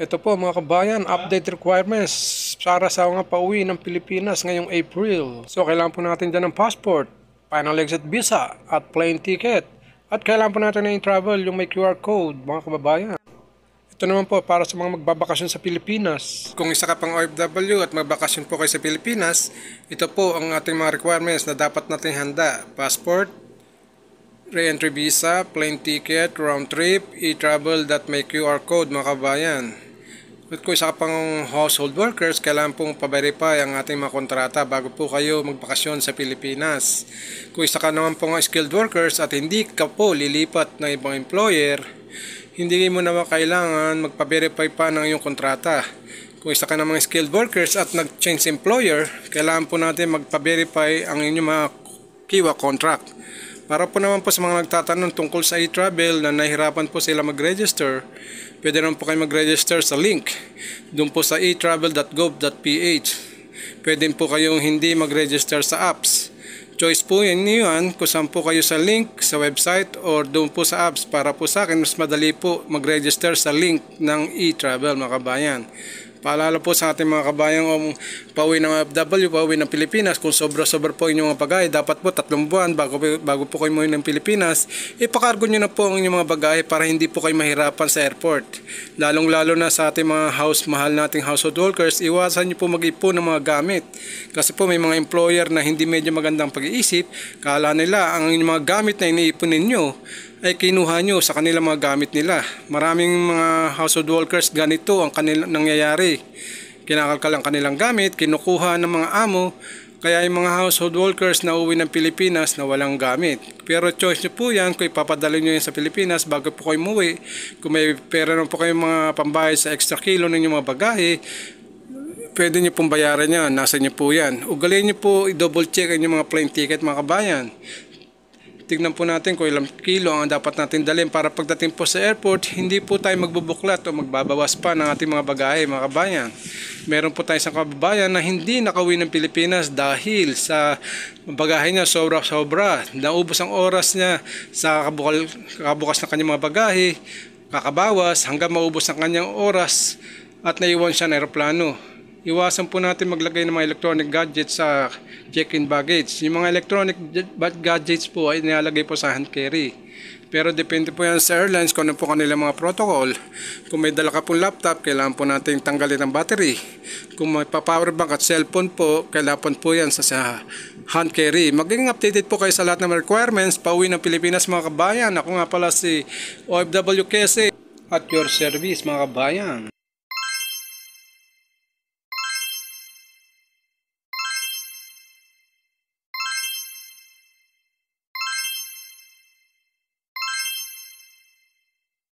Ito po mga kabayan, update requirements para sa mga pauwi ng Pilipinas ngayong April. So kailangan po natin dyan ng passport, final exit visa, at plane ticket. At kailangan po natin na travel yung may QR code mga kababayan. Ito naman po para sa mga magbabakasyon sa Pilipinas. Kung isa ka pang OFW at magbakasyon po kayo sa Pilipinas, ito po ang ating mga requirements na dapat natin handa. Passport, re-entry visa, plane ticket, round trip, e-travel that may QR code mga kabayan. At kung isa ka pang household workers, kailangan pong pa-verify ang ating mga kontrata bago po kayo magbakasyon sa Pilipinas. Kung isa ka naman pong skilled workers at hindi ka po lilipat ng ibang employer, hindi mo naman kailangan magpa-verify pa ng iyong kontrata. Kung isa ka ng skilled workers at nag-change employer, kailangan po natin magpa-verify ang inyong mga kiwa contract. Para po naman po sa mga nagtatanong tungkol sa e-travel na nahihirapan po sila mag-register, pwede naman po kayo mag-register sa link doon po sa e-travel.gov.ph. Pwede po kayong hindi mag-register sa apps. Choice po yan yan kung saan po kayo sa link sa website or doon po sa apps. Para po sa akin, mas madali po mag-register sa link ng e-travel mga kabayan. Paalala po sa ating mga kabayang um, pauwi ng FW, pauwi ng Pilipinas, kung sobra-sobra po inyong mga bagay, dapat po tatlong buwan bago, bago po kayo umuwi ng Pilipinas, ipakargo nyo na po ang inyong mga bagay para hindi po kayo mahirapan sa airport. Lalong-lalo na sa ating mga house, mahal nating household workers, iwasan nyo po mag-ipon ng mga gamit. Kasi po may mga employer na hindi medyo magandang pag-iisip, kala nila ang inyong mga gamit na iniipon ninyo ay kinuha nyo sa kanilang mga gamit nila. Maraming mga household workers ganito ang kanilang nangyayari. Kinakalkal ang kanilang gamit, kinukuha ng mga amo, kaya yung mga household workers na uwi ng Pilipinas na walang gamit. Pero choice nyo po yan kung ipapadala nyo yan sa Pilipinas bago po kayo umuwi. Kung may pera naman po kayong mga pambayad sa extra kilo ng inyong mga bagahe, pwede nyo pong bayaran yan. Nasa nyo po yan. Ugalin nyo po i-double check ang mga plane ticket mga kabayan tignan po natin kung ilang kilo ang dapat natin dalhin para pagdating po sa airport, hindi po tayo magbubuklat o magbabawas pa ng ating mga bagahe, mga kabayan. Meron po tayo isang kababayan na hindi nakauwi ng Pilipinas dahil sa bagahe niya sobra-sobra. Naubos ang oras niya sa kabukal, kabukas ng kanyang mga bagahe, kakabawas hanggang maubos ang kanyang oras at naiwan siya ng aeroplano iwasan po natin maglagay ng mga electronic gadgets sa check-in baggage. Yung mga electronic gadgets po ay nilalagay po sa hand carry. Pero depende po yan sa airlines kung ano po kanilang mga protocol. Kung may dala ka pong laptop, kailangan po natin tanggalin ang battery. Kung may power bank at cellphone po, kailangan po yan sa, sa hand carry. Maging updated po kayo sa lahat ng requirements pauwi ng Pilipinas mga kabayan. Ako nga pala si OFW Kese at your service mga kabayan.